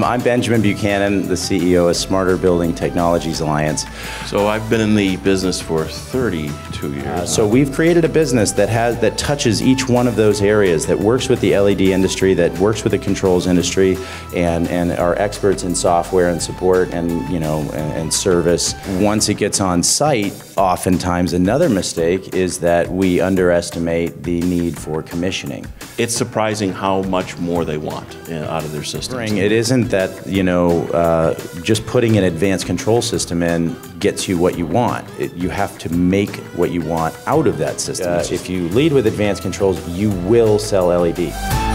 I'm Benjamin Buchanan, the CEO of Smarter Building Technologies Alliance. So I've been in the business for 32 years. Uh, so we've created a business that has that touches each one of those areas, that works with the LED industry, that works with the controls industry, and and are experts in software and support and you know and, and service. Once it gets on site, oftentimes another mistake is that we underestimate the need for commissioning. It's surprising how much more they want uh, out of their systems. It isn't that, you know, uh, just putting an advanced control system in gets you what you want. It, you have to make what you want out of that system. Uh, if you lead with advanced controls, you will sell LED.